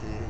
here.